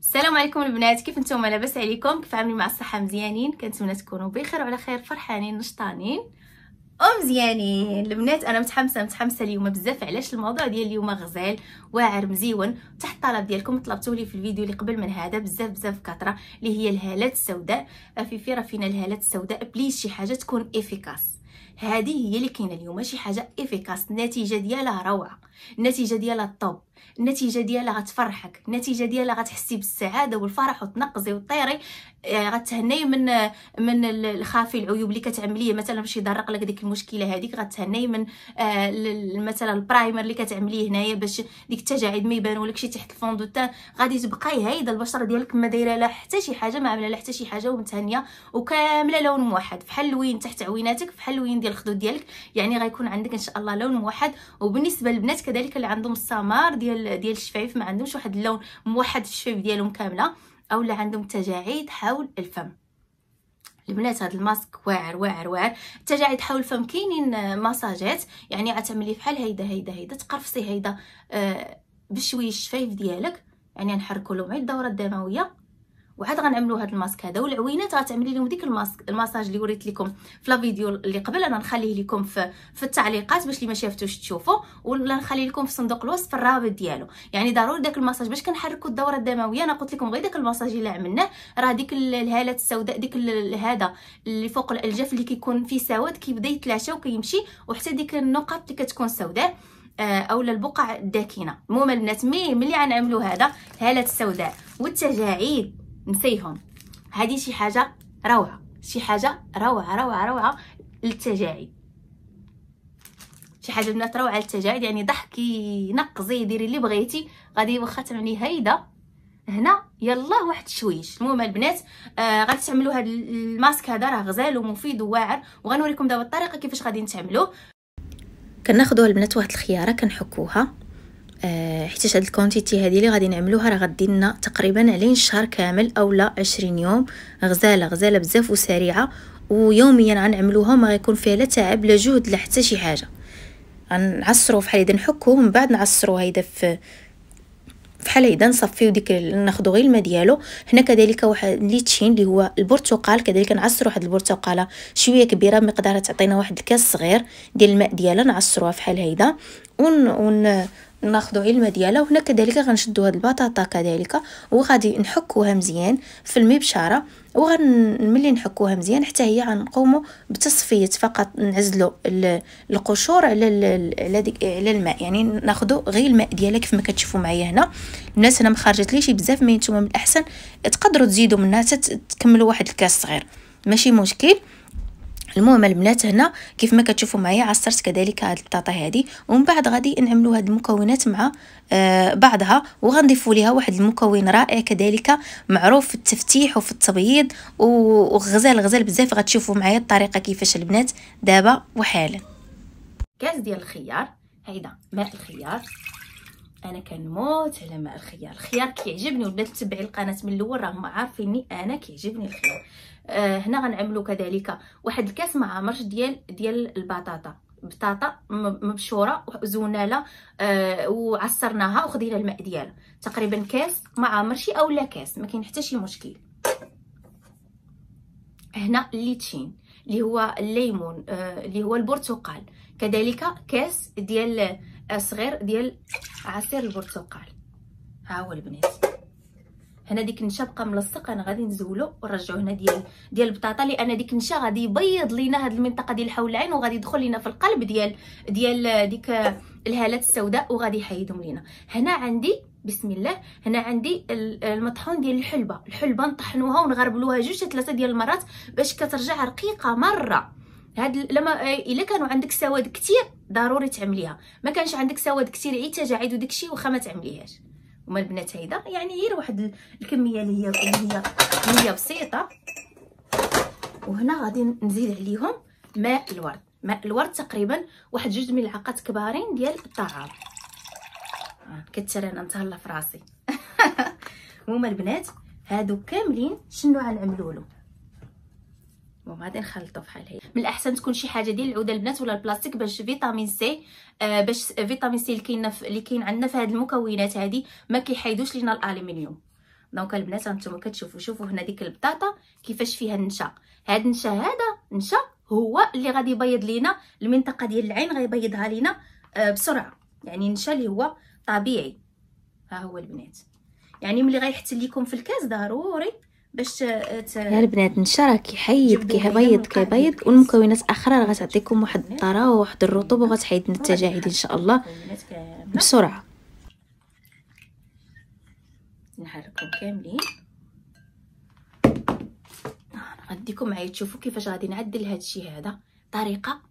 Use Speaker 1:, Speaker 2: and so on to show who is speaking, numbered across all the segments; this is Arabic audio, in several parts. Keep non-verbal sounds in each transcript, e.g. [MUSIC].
Speaker 1: السلام عليكم البنات كيف نتوما؟ لاباس عليكم كيف عاملين مع الصحة؟ مزيانين؟ كنتمنى تكونوا بخير وعلى خير فرحانين نشطانين ومزيانين. البنات أنا متحمسة متحمسة اليوم بزاف. علاش الموضوع ديال اليوم غزال واعر مزيون؟ تحت الطلب ديالكم طلبتوا لي في الفيديو اللي قبل من هذا بزاف بزاف كثرة اللي هي الهالات السوداء. في فيرا فينا الهالات السوداء please شي حاجة تكون efficace هذه هي اللي كاينة اليوم. شي حاجة efficace. النتيجة ديالها روعة. النتيجة ديالها ال top النتيجة ديالها غتفرحك. النتيجة ديالها غتحسي بالسعادة والفرح وتنقزي وطيري آه، غتهني من من الخافي العيوب اللي كتعمليه مثلا باش يضرق لك ديك المشكلة هذيك غتهني من آه، مثلا ال primer اللي كتعمليه هنايا باش ديك التجاعيد ما يبانوا لكش تحت ال fond de teint غادي تبقاي هايده البشرة ديالك ما دايرة لا حتى شي حاجة ما عاملة لا حتى شي حاجة ومتهنية وكاملة لون موحد. بحال اللوين تحت عويناتك بحال اللوين ديال الخدود ديالك يعني غيكون عندك إن شاء الله لون موحد. وبالنسبة للبنات كذلك اللي عندهم السمار ديال ديال الشفايف ما عندهمش واحد اللون موحد في الشفايف ديالهم كاملة أو اللي عندهم تجاعيد حول الفم. البنات هذا الماسك واعر واعر واعر. التجاعيد حول الفم كاينين ماساجات. يعني غتعملي بحال هيدا هيدا هيدا. تقرفصي هيدا آه بشوية الشفايف ديالك. يعني نحركوا لهم الدورة الدموية. وعاد غنعملوا هذا الماسك هذا. والعوينات غتعملي لهم ديك الماسك الماساج اللي وريت لكم في la vidéo اللي قبل. أنا نخليه لكم في في التعليقات باش اللي ما شافتوش تشوفوا ولا نخلي لكم في صندوق الوصف الرابط ديالو. يعني ضروري داك الماساج باش كنحركوا الدورة الدموية. أنا قلت لكم غير داك الماساج اللي عملناه. راه ديك الهالات السوداء ديك هذا اللي فوق الأجفان اللي كيكون فيه سواد كيبدا يتلاشى وكيمشي. وحتى ديك النقط اللي كتكون سوداء آه، أولا البقع الداكنة. المهم البنات mais ملي غنعملوا هذا. الهالات السوداء والتجاعيد. نسيهم. هذه شي حاجة روعة شي حاجة روعة روعة روعة للتجاعيد. شي حاجة بنات روعة للتجاعيد يعني ضحكي نقزي ديري اللي بغيتي. غادي واخا تعملي هيدا هنا يلا واحد شويش المهم البنات آه غادي تعملوا هذا الماسك هذا راه غزال ومفيد وواعر. وغنوريكم دابا الطريقة كيفاش غادي نتعملوه كناخذوا البنات واحد الخيارة كنحكوها. آه حيت هاد الكونتيتي هادي اللي غادي نعملوها؟ راه غدي لنا تقريبا علين شهر كامل اولا 20 يوم. غزالة غزالة بزاف وسريعة ويوميا غنعملوها ما غيكون فيها لا تعب لا جهد لا حتى شي حاجة. غنعصرو فحال هيدا نحكو من بعد نعصرو هيدا في فحال هيدا نصفيو ديك ناخدو غير الماء ديالو. هنا كذلك واحد ليتشين اللي هو البرتقال. كذلك نعصرو واحد البرتقالة شوية كبيرة مقدارها تعطينا واحد الكاس صغير ديال الماء ديالها نعصروها فحال هيدا. ون, ون ناخذ علبه ديالها وهنا كذلك غنشدو هاد البطاطا كذلك وغادي نحكوها مزيان في المبشرة وغنملي نحكوها مزيان حتى هي غنقوموا بتصفيه فقط نعزلوا القشور على على على الماء يعني ناخذوا غير الماء ديالها كيف ما كتشوفوا معايا هنا. الناس أنا ما خرجت ليش بزاف مي نتوما من الأحسن تقدروا تزيدوا منها تكملوا واحد الكاس صغير ماشي مشكل. المهم البنات هنا كيف ما كتشوفوا معايا عصرت كذلك هاد البطاطا هادي ومن بعد غادي نعملوا هاد المكونات مع آه بعضها وغنضيفوا ليها واحد المكون رائع كذلك معروف في التفتيح وفي التبييض وغزال غزال بزاف غتشوفوا معايا الطريقة كيفاش البنات دابا وحالا. كاس ديال الخيار هيدا ماء الخيار. أنا كنموت على ماء الخيار. الخيار كيعجبني والبنات تتبعي القناة من الأول راهم عارفيني أنا كيعجبني الخيار. آه هنا غنعملوا كذلك واحد الكاس مع عمرش ديال ديال البطاطا. بطاطا مبشورة وزونالة آه وعصرناها وخدينا الماء ديالها تقريبا كاس مع مرشي أو لا كاس ما كاين حتى شي مشكل. هنا الليتشين اللي هو الليمون آه اللي هو البرتقال. كذلك كاس ديال صغير ديال عصير البرتقال. ها هو البنات. هنا ديك النشا بقى ملصق أنا غادي نزولو ونرجعو هنا ديال ديال البطاطا لأن ديك النشا غادي يبيض لينا هاد المنطقة ديال حول العين وغادي يدخل لينا في القلب ديال ديال ديك الهالات السوداء وغادي يحيدهم لينا. هنا عندي بسم الله هنا عندي المطحون ديال الحلبة. الحلبة نطحنوها ونغربلوها جوج ثلاثة ديال المرات باش كترجع رقيقة مرة. هاد لما إلا كانوا عندك سواد كتير ضروري تعمليها. ما كانش عندك سواد كتير عي تجاعيد وداكشي واخا ما تعمليهاش. هما البنات هيدا يعني غير واحد الكمية اللي هي اللي هي اللي هي بسيطة. وهنا غادي نزيد عليهم ماء الورد. ماء الورد تقريبا واحد جوج ملعقات كبارين ديال الطعام. آه كتر أنا نتهلا في راسي. [LAUGHS] هما البنات هادو كاملين شنو غنعملوا له وغادي نخلطو فحال هي. من الأحسن تكون شي حاجة ديال العودة البنات ولا البلاستيك باش فيتامين سي آه باش فيتامين سي اللي كاين اللي كاين عندنا في هاد المكونات هادي ما كيحيدوش لينا الالومنيوم donc البنات هانتوما كتشوفوا شوفوا هنا ديك البطاطا كيفاش فيها النشا. هاد النشا هذا نشا هو اللي غادي يبيض لينا المنطقة ديال العين غيبيضها لينا آه بسرعة. يعني نشا اللي هو طبيعي. ها هو البنات. يعني ملي غيحتل لكم في الكاس ضروري باش ت...
Speaker 2: يا البنات نشا راه كيحيد كيبيض كيبيض والمكونات أخرى راه غتعطيكم واحد الطراوه وواحد الرطوبة وغتحيد لنا التجاعيد إن شاء الله بسرعة.
Speaker 1: نحركهم كاملين. غنديكم معايا تشوفوا كيفاش غادي نعدل هذا الشيء هذا. طريقة.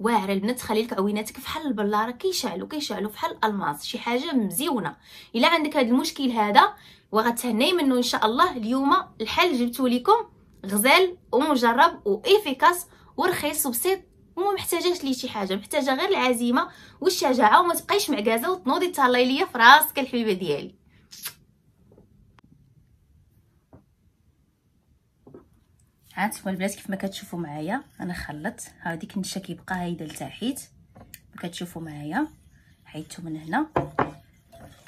Speaker 1: واعره البنات تخلي لك عويناتك فحال البلاره كيشعلوا كيشعلوا فحال الألماس شي حاجة مزيونة. إلا عندك هذا المشكل هذا وغتهني منه إن شاء الله اليوم. الحل جبتو لكم غزال ومجرب وافيكاس ورخيص وبسيط وما محتاجاش لي شي حاجة محتاجة غير العزيمة والشجاعة وما تبقايش معكازة وتنوضي تهلاي ليا في راسك الحبيبة ديالي. هانتوما البنات كيف ما كتشوفوا معايا أنا خلط هذيك النشا كيبقى هايدة لتحت كتشوفوا معايا حيدتو من هنا.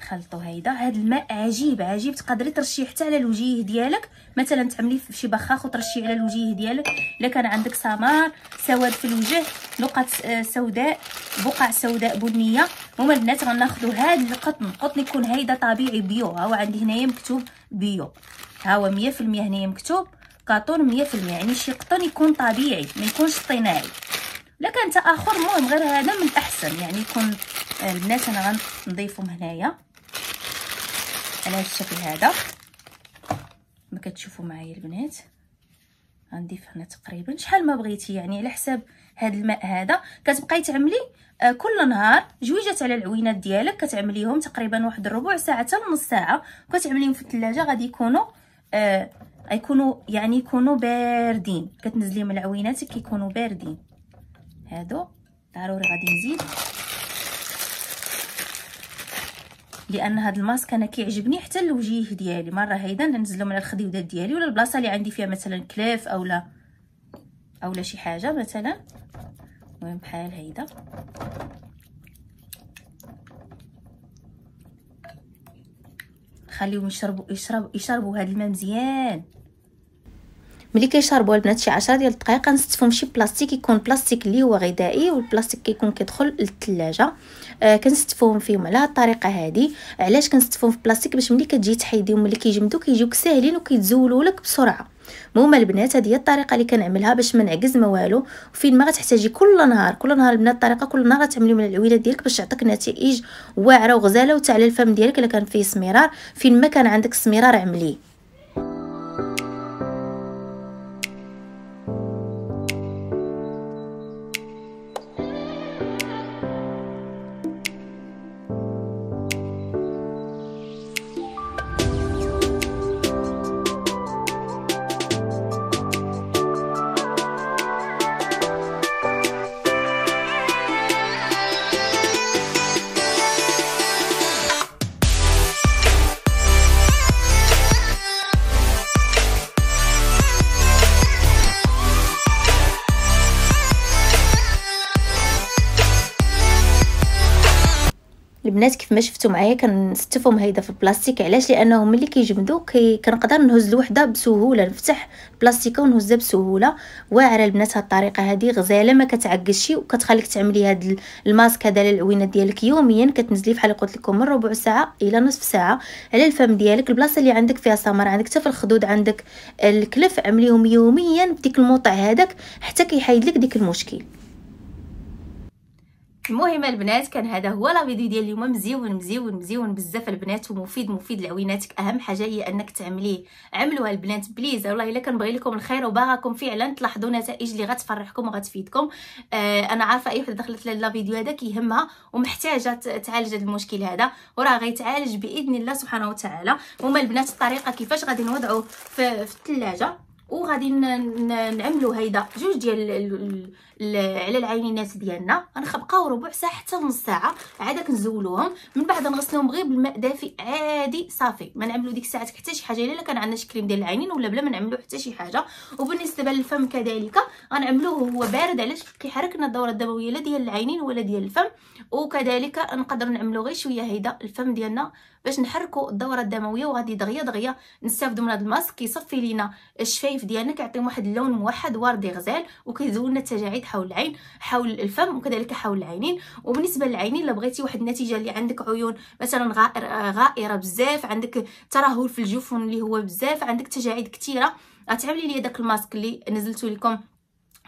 Speaker 1: خلطوا هيدا هاد الماء عجيب عجيب. تقدري ترشيه حتى على الوجيه ديالك. مثلا تعمليه في شي بخاخ وترشيه على الوجيه ديالك. إلا كان عندك سمار سواد في الوجه نقط سوداء بقع سوداء بنية. هما البنات غناخذوا هاد القطن. القطن يكون هيدا طبيعي بيو. ها هو عندي هنايا مكتوب بيو. ها هو 100% هنايا مكتوب. كاطون 100% يعني شي قطن يكون طبيعي ما يكونش اصطناعي. لا كان تاخر المهم غير هذا من الأحسن يعني يكون البنات أنا غنضيفهم هنايا. على هذا الشكل هذا. ما كتشوفوا معايا البنات. غنضيف هنا تقريبا. شحال ما بغيتي يعني على حساب هذا الماء هذا. كتبقاي تعملي آه كل نهار جويجات على العوينات ديالك كتعمليهم تقريبا واحد الربع ساعة حتى نص ساعة. وكتعمليهم في الثلاجه غادي يكونوا آه يكونوا يعني يكونوا باردين. كتنزليهم من العوينات كيكونوا باردين. هادو. ضروري غادي نزيد. لأن هاد الماسك أنا كيعجبني حتى الوجيه ديالي. مرة هيدا ننزلهم على الخديودات ديالي ولا البلاصة اللي عندي فيها مثلا كلف اولا اولا شي حاجة مثلا. المهم بحال هيدا. خليهم يشربوا يشربوا يشربوا هاد الماء مزيان.
Speaker 2: ملي كيشربوا البنات شي 10 ديال الدقائق كنستفهم شي بلاستيك يكون بلاستيك اللي هو غذائي والبلاستيك كيكون كيدخل للثلاجه آه كنستفهم فيهم على الطريقة هذه علاش كنستفهم في بلاستيك؟ باش ملي كتجي تحيديهم ملي كيجمدوا كيجيوك ساهلين وكيتزولوا لك بسرعة. المهم البنات هذه هي الطريقة اللي كنعملها باش ما نعكز ما والو. وفين ما غتحتاجي كل نهار كل نهار البنات الطريقة كل نهار غتعملي من العويلة ديالك باش تعطيك نتائج واعرة وغزالة وتاع الفم ديالك إلا كان فيه سمرار فين ما كان عندك سمرار عمليه. ما شفتوا معايا كنستفهم هيدا في البلاستيك. علاش؟ لأنه ملي كيجمدوا كي كنقدر نهز الوحدة بسهولة نفتح البلاستيكه ونهزها بسهولة واعرة البنات هاد الطريقة هادي غزالة ما كتعكزش وكتخليك تعملي هاد الماسك هذا للعوينه ديالك. يوميا كتنزليه بحال قلت لكم من ربع ساعة إلى نصف ساعة على الفم ديالك. البلاصة اللي عندك فيها سمر عندك حتى في الخدود عندك الكلف عمليهم يوميا بديك الموطع هذاك حتى كيحيد لك ديك المشكل.
Speaker 1: المهم البنات كان هذا هو la vidéo ديال اليوم. مزيون مزيون مزيون بزاف البنات ومفيد مفيد لعويناتك. أهم حاجة هي أنك تعمليه عملوها البنات please. والله إلا كنبغي لكم الخير وباغاكم فعلا تلاحظوا نتائج اللي غتفرحكم وغتفيدكم. آه أنا عارفة أي وحدة دخلت la vidéo هذا كيهمها ومحتاجة تعالج هذا المشكل هذا وراه غيتعالج بإذن الله سبحانه وتعالى. هما البنات الطريقة كيفاش غادي نوضعوا في, في الثلاجة. وغادي نعملوا هيدا. جوج ديال على العينينات ديالنا. غنبقاو ربع ساعة حتى نص ساعة. عاد كنزولوهم. من بعد نغسلوهم غير بالماء دافئ عادي صافي. ما نعملوا ديك الساعات حتى شي حاجة. إلا كان عندنا شي كريم ديال العينين ولا بلا ما نعملوا حتى شي حاجة. وبالنسبة للفم كذلك غنعملوه هو بارد علاش كيحرك لنا الدورة الدموية لا ديال العينين ولا ديال الفم. وكذلك نقدر نعملوا غير شوية هيدا الفم ديالنا. باش نحركوا الدورة الدموية وغادي دغيا دغيا نستافدوا من هذا الماسك كيصفي لينا الشفايف ديالنا كيعطيهم واحد اللون موحد وردي غزال وكيزول لنا التجاعيد حول العين حول الفم وكذلك حول العينين. وبالنسبة للعينين الا بغيتي واحد النتيجة اللي عندك عيون مثلا غائر غائرة بزاف عندك ترهل في الجفون اللي هو بزاف عندك تجاعيد كثيره غتعملي لي داك الماسك اللي نزلته لكم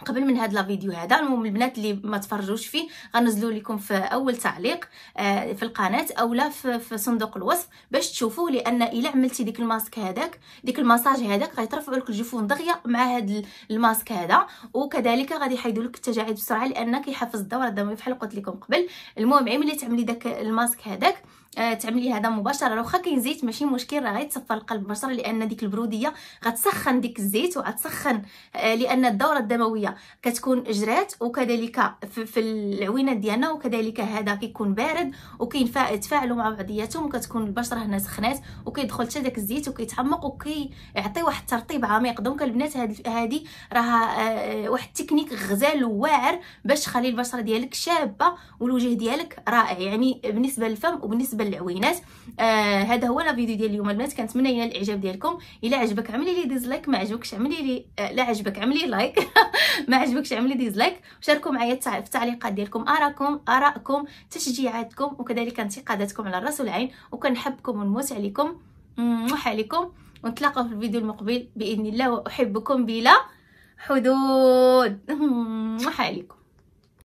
Speaker 1: قبل من هذا الفيديو هذا المهم البنات اللي ما تفرجوش فيه غنزلوا لكم في أول تعليق آه، في القناة اولا في صندوق الوصف باش تشوفوه لأن إلا عملتي ديك الماسك هذاك ديك المساج هذاك غيترفعوا لك الجفون دغيا مع هذا الماسك هذا وكذلك غادي يحيدوا لك التجاعيد بسرعة لأن كيحفز الدورة الدمويه بحال قلت لكم قبل. المهم ملي تعملي داك الماسك هذاك آه تعملي هذا مباشرة واخا كاين زيت ماشي مشكل راه غيتصفى القلب مباشره لأن ديك البرودية غتسخن ديك الزيت وغتسخن آه لأن الدورة الدموية كتكون جرات وكذلك في, العوينات ديالنا وكذلك هذا كيكون بارد وكيتفاعلوا مع بعضياتهم وكتكون البشرة هنا سخنات وكيدخل حتى داك الزيت وكيتعمق وكيعطي واحد الترطيب عميق. donc البنات هذه راها آه واحد التكنيك غزال وواعر باش تخلي البشرة ديالك شابة والوجه ديالك رائع. يعني بالنسبة للفم وبالنسبة العوينات آه هذا هو الفيديو ديال اليوم البنات. كنتمنى ينال الإعجاب ديالكم. إلا عجبك عملي لي dislike ما عجبكش عملي لي آه لا عجبك عملي like [LAUGHS] [LAUGHS] ما عجبكش عملي dislike وشاركوا معايا في التعليقات ديالكم ارائكم ارائكم تشجيعاتكم وكذلك انتقاداتكم على الرأس والعين وكنحبكم ونموت عليكم. عليكم. ونتلاقاو في الفيديو المقبل بإذن الله وأحبكم بلا حدود. [LAUGHS] عليكم.